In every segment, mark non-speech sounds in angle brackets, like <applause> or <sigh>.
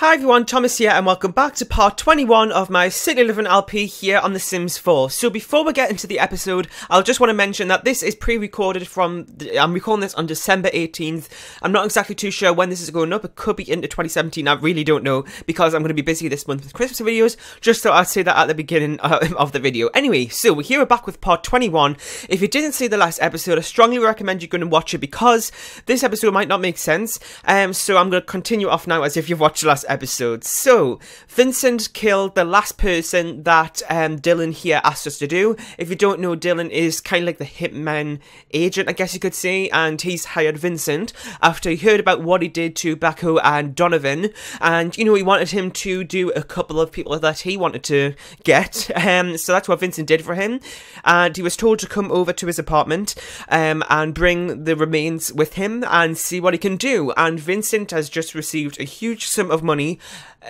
Hi everyone, Thomas here and welcome back to part 21 of my City Living LP here on The Sims 4. So before we get into the episode, I'll just want to mention that this is pre-recorded from, the, I'm recording this on December 18th. I'm not exactly too sure when this is going up, it could be into 2017, I really don't know, because I'm going to be busy this month with Christmas videos, just so I'd say that at the beginning <laughs> of the video. Anyway, so we're here back with part 21. If you didn't see the last episode, I strongly recommend you go and watch it because this episode might not make sense, um, so I'm going to continue off now as if you've watched the last episode. So, Vincent killed the last person that um, Dylan here asked us to do. If you don't know, Dylan is kind of like the hitman agent, I guess you could say, and he's hired Vincent after he heard about what he did to Bacco and Donovan. And, you know, he wanted him to do a couple of people that he wanted to get. <laughs> Um, so that's what Vincent did for him. And he was told to come over to his apartment um, and bring the remains with him and see what he can do. And Vincent has just received a huge sum of money,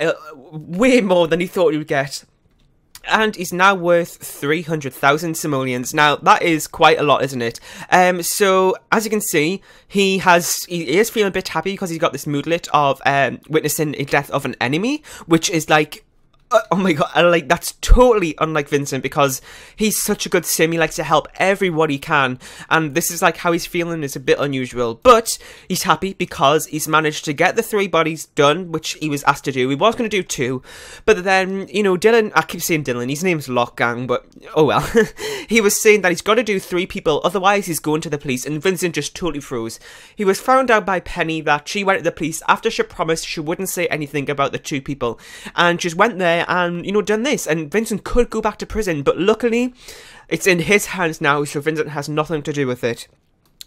uh, way more than he thought he would get. And he's now worth 300,000 simoleons. Now, that is quite a lot, isn't it? Um, so, as you can see, he has, he is feeling a bit happy because he's got this moodlet of um, witnessing a death of an enemy, which is like uh, oh my god, I like that's totally unlike Vincent because he's such a good sim. He likes to help everyone he can, and this is like how he's feeling is a bit unusual. But he's happy because he's managed to get the three bodies done, which he was asked to do. He was going to do two, but then you know Dylan. I keep saying Dylan. His name's Lockgang, but oh well. <laughs> he was saying that he's got to do three people, otherwise he's going to the police. And Vincent just totally froze. He was found out by Penny that she went to the police after she promised she wouldn't say anything about the two people, and just went there and you know done this. And Vincent could go back to prison but luckily it's in his hands now so Vincent has nothing to do with it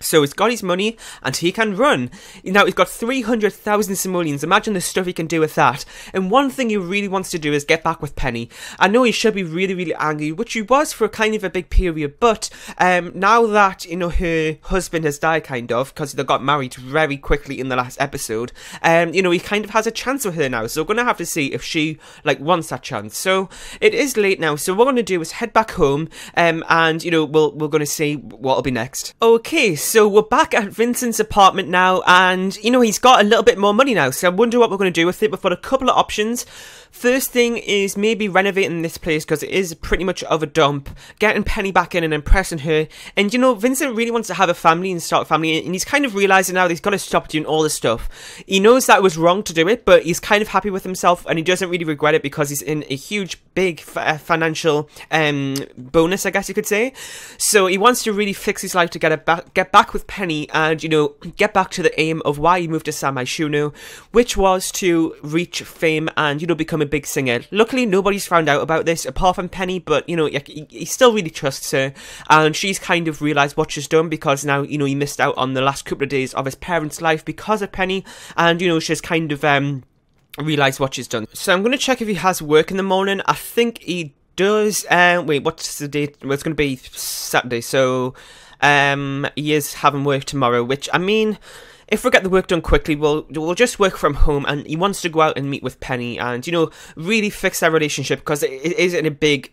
so he's got his money and he can run. Now he's got 300,000 simoleons. Imagine the stuff he can do with that. And one thing he really wants to do is get back with Penny. I know he should be really, really angry, which he was for kind of a big period. But um, now that, you know, her husband has died kind of, because they got married very quickly in the last episode, um, you know, he kind of has a chance with her now. So we're going to have to see if she, like, wants that chance. So it is late now. So what we're going to do is head back home um, and, you know, we'll, we're going to see what'll be next. Okay, we're back at Vincent's apartment now, and you know he's got a little bit more money now. So I wonder what we're going to do with it. We've got a couple of options. First thing is maybe renovating this place because it is pretty much of a dump. Getting Penny back in and impressing her. And you know, Vincent really wants to have a family and start a family, and he's kind of realizing now that he's got to stop doing all this stuff. He knows that it was wrong to do it, but he's kind of happy with himself, and he doesn't really regret it because he's in a huge, big uh, financial um, bonus, I guess you could say. So he wants to really fix his life to get back, get back with Penny, and you know, get back to the aim of why he moved to San Myshuno, which was to reach fame and you know become become a big singer. Luckily, nobody's found out about this apart from Penny, but you know, he, he still really trusts her, and she's kind of realised what she's done because now, you know, he missed out on the last couple of days of his parents' life because of Penny, and you know, she's kind of um realised what she's done. So I'm going to check if he has work in the morning. I think he does. Uh, wait, what's the date? Well, it's going to be Saturday, so um, he is having work tomorrow, which I mean if we get the work done quickly, we'll we'll just work from home. And he wants to go out and meet with Penny and you know really fix their relationship because it is in a big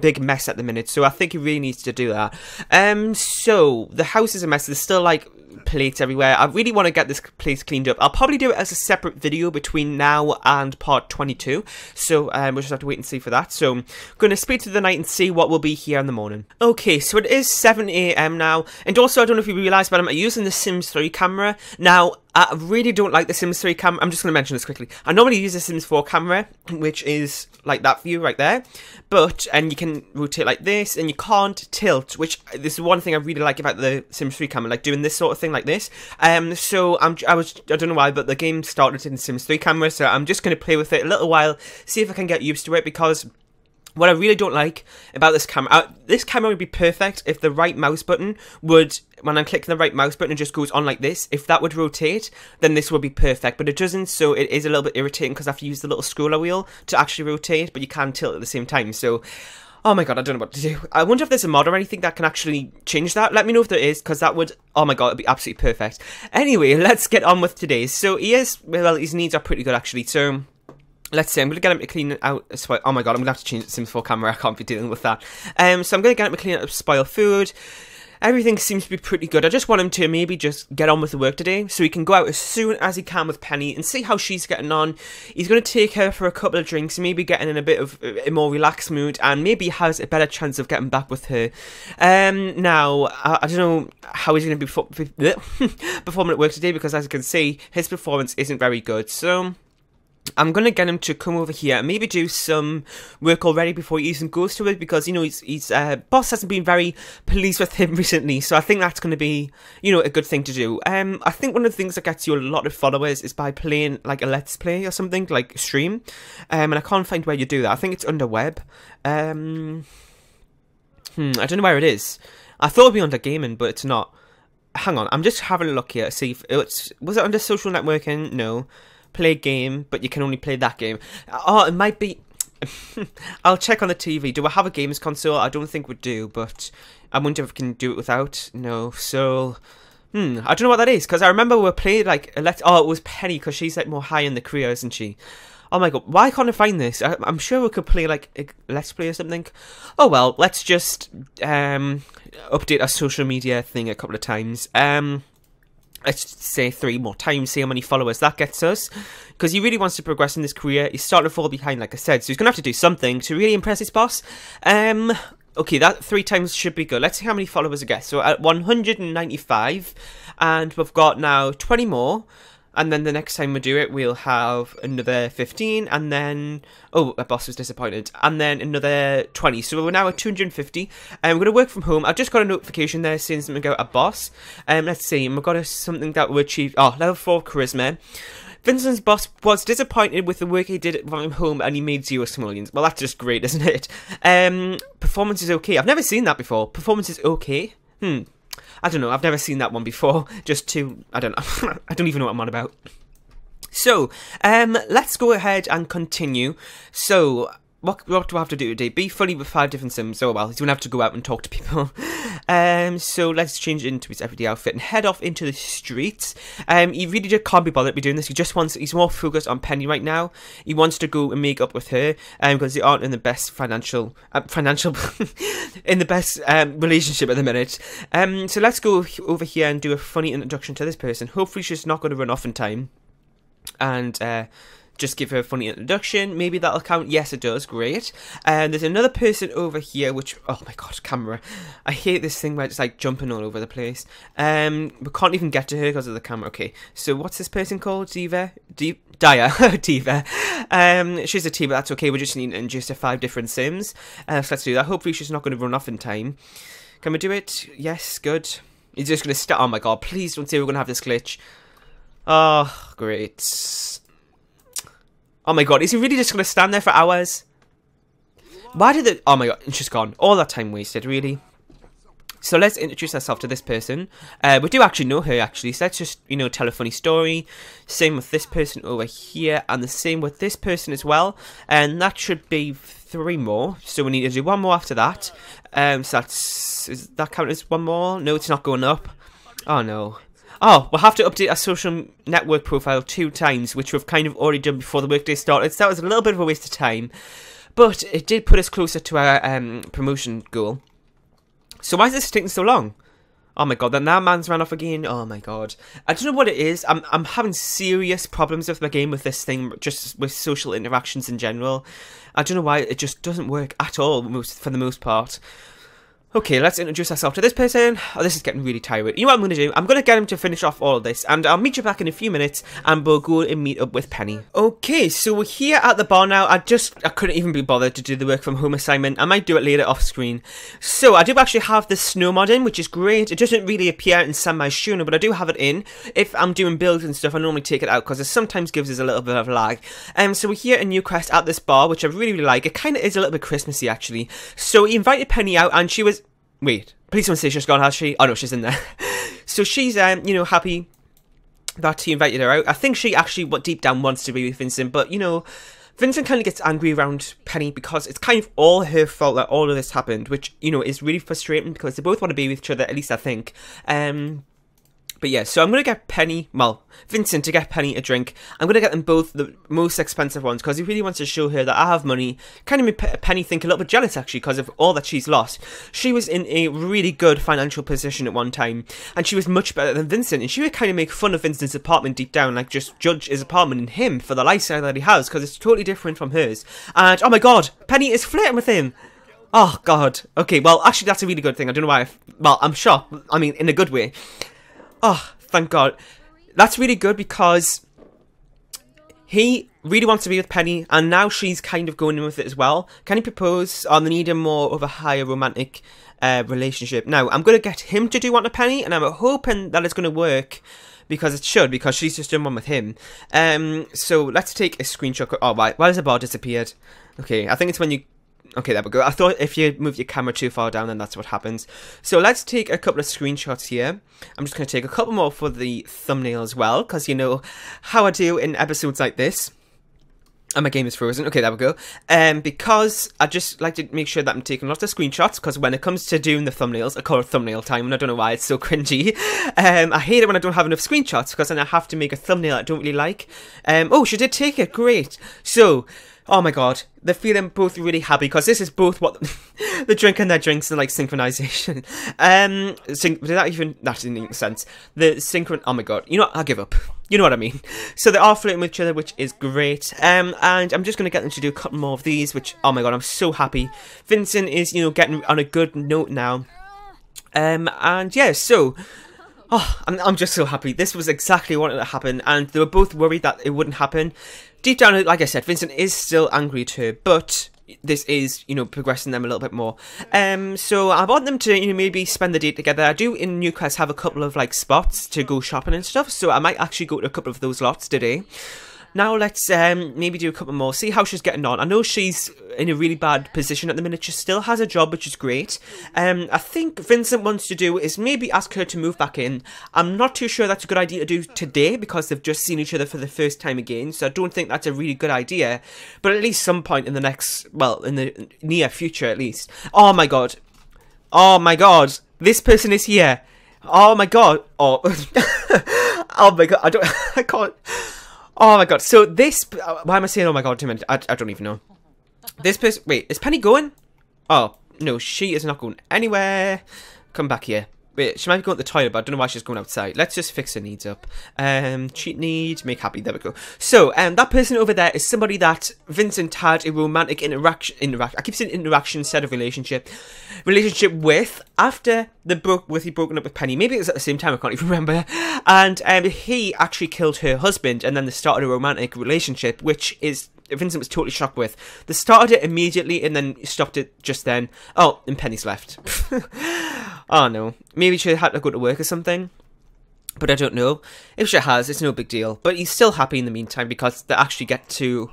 big mess at the minute. So I think he really needs to do that. Um, so the house is a mess. There's still like plates everywhere. I really want to get this place cleaned up. I'll probably do it as a separate video between now and part 22. So um, we'll just have to wait and see for that. So I'm going to speed through the night and see what will be here in the morning. Okay, so it is 7am now. And also, I don't know if you realise, but I'm using the Sims 3 camera. Now, I really don't like the Sims 3 camera. I'm just going to mention this quickly. I normally use the Sims 4 camera, which is like that view right there. But, and you can rotate like this, and you can't tilt, which this is one thing I really like about the Sims 3 camera, like doing this sort of thing like this. Um, so I'm, I was, I don't know why, but the game started in Sims 3 camera, so I'm just going to play with it a little while, see if I can get used to it, because what I really don't like about this camera, uh, this camera would be perfect if the right mouse button would, when I'm clicking the right mouse button, it just goes on like this. If that would rotate, then this would be perfect, but it doesn't, so it is a little bit irritating because I have to use the little scroller wheel to actually rotate, but you can tilt at the same time, so... Oh my god, I don't know what to do. I wonder if there's a mod or anything that can actually change that. Let me know if there is, because that would... Oh my god, it'd be absolutely perfect. Anyway, <laughs> let's get on with today's. So he is... Well, his needs are pretty good, actually, so... Let's see, I'm going to get him to clean out, spoil, oh my god, I'm going to have to change the Sims 4 camera, I can't be dealing with that. Um, so I'm going to get him to clean up spoil food. everything seems to be pretty good. I just want him to maybe just get on with the work today so he can go out as soon as he can with Penny and see how she's getting on. He's going to take her for a couple of drinks, maybe getting in a bit of a more relaxed mood, and maybe has a better chance of getting back with her. Um, now, I, I don't know how he's going to be <laughs> performing at work today because, as you can see, his performance isn't very good. So. I'm gonna get him to come over here and maybe do some work already before he even goes to it because you know his his uh, boss hasn't been very pleased with him <laughs> recently, so I think that's gonna be you know a good thing to do. Um, I think one of the things that gets you a lot of followers is by playing like a let's play or something like stream, um, and I can't find where you do that. I think it's under web. Um, hmm, I don't know where it is. I thought it'd be under gaming, but it's not. Hang on, I'm just having a look here. See if it's was it under social networking? No play a game, but you can only play that game. Oh, it might be. <laughs> I'll check on the TV. Do I have a games console? I don't think we do, but I wonder if we can do it without. No, so. Hmm, I don't know what that is because I remember we played like let oh it was Penny because she's like more high in the career, isn't she? Oh my god, why can't I find this? I, am sure we could play like a let's play or something. Oh well, let's just um update our social media thing a couple of times. Um, let's say three more times, see how many followers that gets us. Because he really wants to progress in this career. He's starting to fall behind, like I said, so he's going to have to do something to really impress his boss. Um, okay, that three times should be good. Let's see how many followers we get. So at 195, and we've got now 20 more and then the next time we do it, we'll have another 15, and then, oh, a boss was disappointed, and then another 20. So we're now at 250, and we're going to work from home. I've just got a notification there saying something about a boss. Um, let's see, we've got a, something that we achieved. Oh, level 4 charisma. Vincent's boss was disappointed with the work he did from home and he made zero simoleons. Well, that's just great, isn't it? Um, performance is okay. I've never seen that before. Performance is okay. Hmm. I don't know. I've never seen that one before. <laughs> Just to, I don't know. <laughs> I don't even know what I'm on about. So, um, let's go ahead and continue. So, what, what do I have to do today? Be funny with five different sims. Oh well, he's gonna have to go out and talk to people. <laughs> um, so let's change into his everyday outfit and head off into the streets. Um, he really just can't be bothered to be doing this. He just wants. He's more focused on Penny right now. He wants to go and make up with her, um, because they aren't in the best financial, uh, financial, <laughs> in the best um relationship at the minute. Um, so let's go over here and do a funny introduction to this person. Hopefully, she's not going to run off in time, and uh just give her a funny introduction. Maybe that'll count. Yes, it does. Great. And there's another person over here, which oh my god, camera! I hate this thing where it's like jumping all over the place. Um, we can't even get to her because of the camera. Okay, so what's this person called? Diva? D- Daya, <laughs> Diva. Um, she's a team, but that's okay. We just need to introduce her five different Sims. Uh, so let's do that. Hopefully, she's not going to run off in time. Can we do it? Yes, good. He's just going to start. Oh my god! Please don't say we're going to have this glitch. Oh, great. Oh my god, is he really just going to stand there for hours? Why did it... Oh my god, she's gone. All that time wasted, really. So let's introduce ourselves to this person. Uh, we do actually know her, actually, so let's just, you know, tell a funny story. Same with this person over here, and the same with this person as well. And that should be three more, so we need to do one more after that. Um, so that's... Is that count as one more? No, it's not going up. Oh no. Oh, we'll have to update our social network profile two times, which we've kind of already done before the workday started, so that was a little bit of a waste of time. But it did put us closer to our um, promotion goal. So why is this taking so long? Oh my god, then that man's ran off again. Oh my god. I don't know what it is. I'm I'm having serious problems with my game with this thing, just with social interactions in general. I don't know why it just doesn't work at all most for the most part. Okay, let's introduce ourselves to this person. Oh, this is getting really tired. You know what I'm going to do? I'm going to get him to finish off all of this, and I'll meet you back in a few minutes, and we'll go and meet up with Penny. Okay, so we're here at the bar now. I just, I couldn't even be bothered to do the work from home assignment. I might do it later off screen. So, I do actually have the snow mod in, which is great. It doesn't really appear in San Myshuno, but I do have it in. If I'm doing builds and stuff, I normally take it out, because it sometimes gives us a little bit of lag. Um, so we're here in Newcrest at this bar, which I really, really like. It kind of is a little bit Christmassy, actually. So, he invited Penny out, and she was Wait, please don't say she's gone, has she? Oh no, she's in there. <laughs> so she's, um, you know, happy that he invited her out. I think she actually, what deep down, wants to be with Vincent, but you know, Vincent kind of gets angry around Penny because it's kind of all her fault that all of this happened, which you know is really frustrating because they both want to be with each other. At least I think. Um, But yeah, so I'm gonna get Penny, well, Vincent to get Penny a drink. I'm gonna get them both the most expensive ones because he really wants to show her that I have money. Kind of made Penny think a little bit jealous actually because of all that she's lost. She was in a really good financial position at one time, and she was much better than Vincent. And she would kind of make fun of Vincent's apartment deep down, like just judge his apartment and him for the lifestyle that he has because it's totally different from hers. And oh my god, Penny is flirting with him. Oh god. Okay, well actually that's a really good thing. I don't know why. I, well, I'm shocked. I mean, in a good way. Oh, thank God. That's really good because he really wants to be with Penny, and now she's kind of going in with it as well. Can he propose, or they need a more of a higher romantic uh, relationship? Now, I'm going to get him to do one to Penny, and I'm hoping that it's going to work because it should, because she's just doing one with him. Um, so let's take a screenshot. Oh, why, why has the bar disappeared? Okay, I think it's when you Okay, there we go. I thought if you move your camera too far down, then that's what happens. So let's take a couple of screenshots here. I'm just going to take a couple more for the thumbnail as well, because you know how I do in episodes like this. And my game is frozen. Okay, there we go. Um, because I just like to make sure that I'm taking lots of screenshots, because when it comes to doing the thumbnails, I call it thumbnail time, and I don't know why it's so <laughs> cringy. Um, I hate it when I don't have enough screenshots, because then I have to make a thumbnail I don't really like. Um, oh, she did take it. Great. So, oh my god, they're feeling both really happy because this is both what <laughs> they're drinking their drinks and like synchronization. <laughs> Um, syn- did that even that didn't make sense? The synchron. Oh my god, you know what? I'll give up. You know what I mean. <laughs> So they are flirting with each other, which is great. Um, and I'm just gonna get them to do a couple more of these, which oh my god, I'm so happy. Vincent is you know getting on a good note now. Um, and yeah, so. Oh, I'm, I'm just so happy. This was exactly what happened, and they were both worried that it wouldn't happen deep down, like I said, Vincent is still angry to her, but this is, you know, progressing them a little bit more. Um, so I want them to, you know, maybe spend the day together. I do in Newcrest have a couple of like spots to go shopping and stuff, so I might actually go to a couple of those lots today. Now let's um, maybe do a couple more, see how she's getting on. I know she's in a really bad position at the minute. She still has a job, which is great. Um, I think Vincent wants to do is maybe ask her to move back in. I'm not too sure that's a good idea to do today because they've just seen each other for the first time again. So I don't think that's a really good idea. But at least some point in the next, well, in the near future at least. Oh my god. Oh my god. This person is here. Oh my god. Oh. <laughs> oh my god. I don't. <laughs> I can't. Oh my god. So this. Uh, why am I saying oh my god too many? I, I don't even know. This person. Wait, is Penny going? Oh, no, she is not going anywhere. Come back here. Wait, she might be going to the toilet, but I don't know why she's going outside. Let's just fix her needs up. Um, cheat need, make happy. There we go. So, um, that person over there is somebody that Vincent had a romantic interaction. Interact. I keep saying interaction instead of relationship. Relationship with after the broke with he broken up with Penny. Maybe it was at the same time. I can't even <laughs> remember. And um, he actually killed her husband, and then they started a romantic relationship, which is Vincent was totally shocked with. They started it immediately and then stopped it just then. Oh, and Penny's left. <laughs> oh no. Maybe she had to go to work or something. But I don't know. If she has, it's no big deal. But he's still happy in the meantime because they actually get to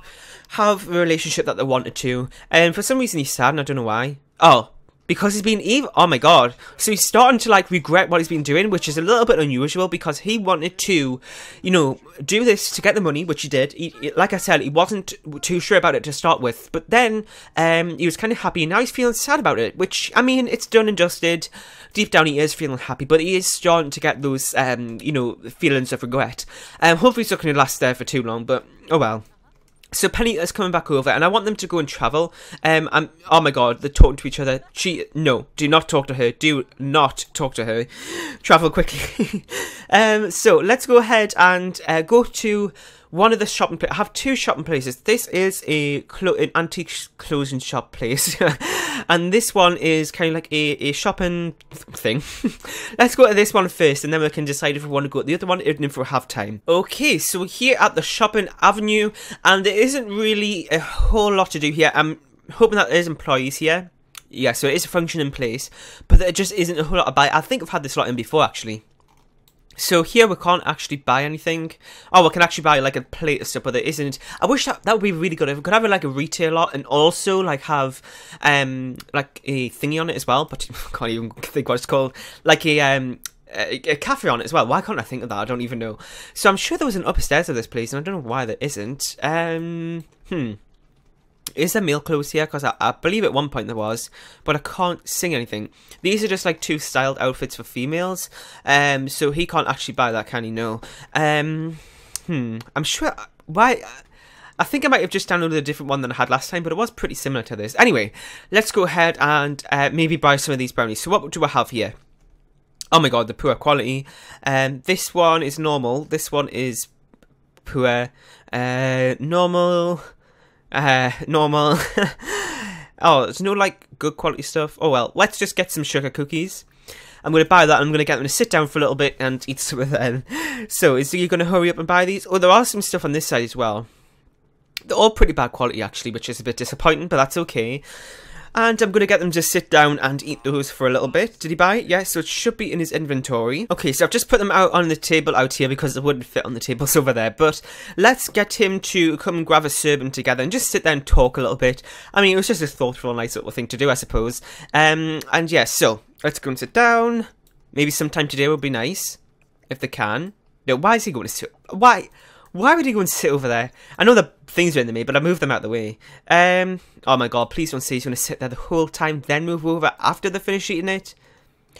have a relationship that they wanted to. And for some reason he's sad and I don't know why. Oh, because he's been evil. Oh my god! So he's starting to like regret what he's been doing, which is a little bit unusual because he wanted to, you know, do this to get the money, which he did. He, like I said, he wasn't too sure about it to start with, but then um, he was kind of happy. and Now he's feeling sad about it, which I mean, it's done and dusted. Deep down, he is feeling happy, but he is starting to get those, um, you know, feelings of regret. Um, hopefully, it's not going to last there for too long, but oh well. So Penny is coming back over, and I want them to go and travel. Um, I'm, oh my god, they're talking to each other. She, no, do not talk to her. Do not talk to her. Travel quickly. <laughs> um, so let's go ahead and uh, go to one of the shopping places. I have two shopping places. This is a clo- an antique clothing shop place, <laughs> and this one is kind of like a, a shopping thing. <laughs> Let's go to this one first, and then we can decide if we want to go to the other one, if we have time. Okay, so we're here at the shopping avenue, and there isn't really a whole lot to do here. I'm hoping that there's employees here. Yeah, so it is a function in place, but there just isn't a whole lot to buy. I think I've had this lot in before, actually. So here we can't actually buy anything. Oh, we can actually buy like a plate of stuff, but there isn't. I wish that that would be really good if we could have like a retail lot and also like have um like a thingy on it as well. But <laughs> I can't even think what it's called. Like a um a, cafe on it as well. Why can't I think of that? I don't even know. So I'm sure there was an upstairs of this place, and I don't know why there isn't. Um, hmm. Is there meal clothes here? Because I, I believe at one point there was, but I can't sing anything. These are just like two styled outfits for females. Um, so he can't actually buy that, can he? No. Um, hmm. I'm sure. Why? I think I might have just downloaded a different one than I had last time, but it was pretty similar to this. Anyway, let's go ahead and uh, maybe buy some of these brownies. So what do I have here? Oh my god, the poor quality. Um, this one is normal. This one is poor. Uh, normal. Uh, normal. <laughs> oh, there's no like good quality stuff. Oh well, let's just get some sugar cookies. I'm going to buy that. I'm going to get them to sit down for a little bit and <laughs> eat some of them. So, is you going to hurry up and buy these? Oh, there are some stuff on this side as well. They're all pretty bad quality actually, which is a bit disappointing, but that's okay and I'm going to get them to sit down and eat those for a little bit. Did he buy it? Yes, so it should be in his inventory. Okay, so I've just put them out on the table out here because it wouldn't fit on the tables <laughs> over there, but let's get him to come and grab a servant together and just sit there and talk a little bit. I mean, it was just a thoughtful, nice little thing to do, I suppose. Um, and yeah, so let's go and sit down. Maybe sometime today would be nice, if they can. No, why is he going to sit? Why? Why would he go and sit over there? I know the things are in the me, but I moved them out the way. Um, oh my god, please don't say he's going to sit there the whole time, then move over after they finish eating it.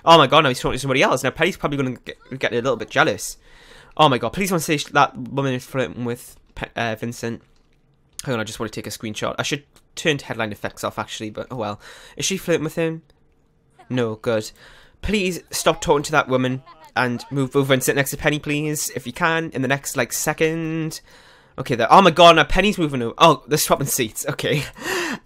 Oh my god, now he's talking to somebody else. Now Penny's probably going to get, get, a little bit jealous. Oh my god, please don't say that woman is flirting with uh, Vincent. Hang on, I just want to take a screenshot. I should turn headline effects off actually, but oh well. Is she flirting with him? No, good. Please stop talking to that woman and move over and sit next to Penny, please, if you can, in the next, like, second. Okay, there. Oh my god, now Penny's moving over. Oh, they're swapping seats. Okay. <laughs>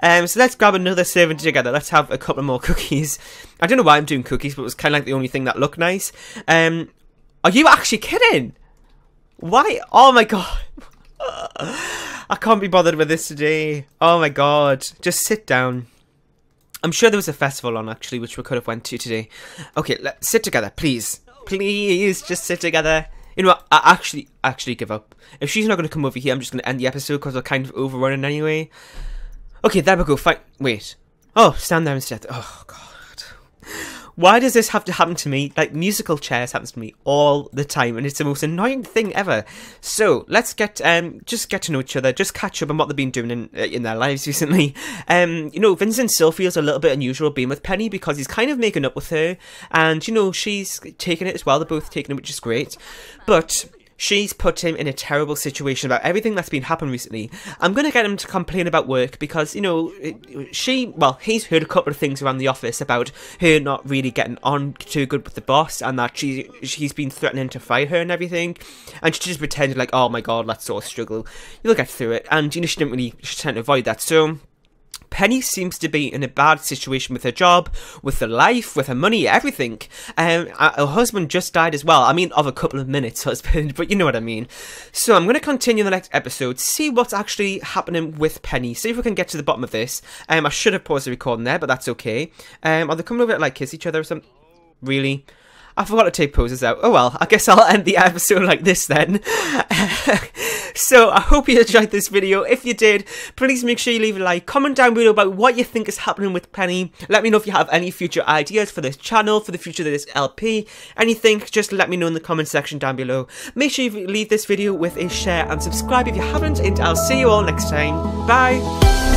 Um, so let's grab another servant together. Let's have a couple more <laughs> cookies. I don't know why I'm doing cookies, but it was kind of like the only thing that looked nice. Um, are you actually kidding? Why? Oh my god. <laughs> I can't be bothered with this today. Oh my god. Just sit down. I'm sure there was a festival on, actually, which we could have went to today. Okay, let's sit together, please. Please, just sit together. You know what? I actually, actually give up. If she's not going to come over here, I'm just going to end the episode because we're kind of overrunning anyway. Okay, there we go. Fight. Wait. Oh, stand there instead. Oh, God. Why does this have to happen to me? Like, musical chairs happens to me all the time, and it's the most annoying thing ever. So, let's get, um, just get to know each other, just catch up on what they've been doing in, uh, in their lives <laughs> recently. Um, you know, Vincent still feels a little bit unusual being with Penny because he's kind of making up with her, and, you know, she's taking it as well. They're both taking it, which is great. But, She's put him in a terrible situation about everything that's been happening recently. I'm going to get him to complain about work because, you know, she, well, he's heard a couple of things around the office about her not really getting on too good with the boss and that she, she's been threatening to fire her and everything. And she just pretended like, oh my god, let's all struggle. You'll get through it. And, you know, she didn't really, she trying to avoid that. So, Penny seems to be in a bad situation with her job, with her life, with her money, everything. Um, her husband just died as well. I mean, of a couple of minutes, <laughs> husband, but you know what I mean. So I'm going to continue the next episode, see what's actually happening with Penny, see if we can get to the bottom of this. Um, I should have paused the recording there, but that's okay. Um, are they coming over to like kiss each other or something? Really? I forgot to take poses out. Oh well, I guess I'll end the <laughs> episode like this then. <laughs> so I hope you enjoyed this video. If you did, please make sure you leave a like. Comment down below about what you think is happening with Penny. Let me know if you have any future ideas for this channel, for the future of this LP. Anything, just let me know in the comment section down below. Make sure you leave this video with a share and subscribe if you haven't, and I'll see you all next time. Bye!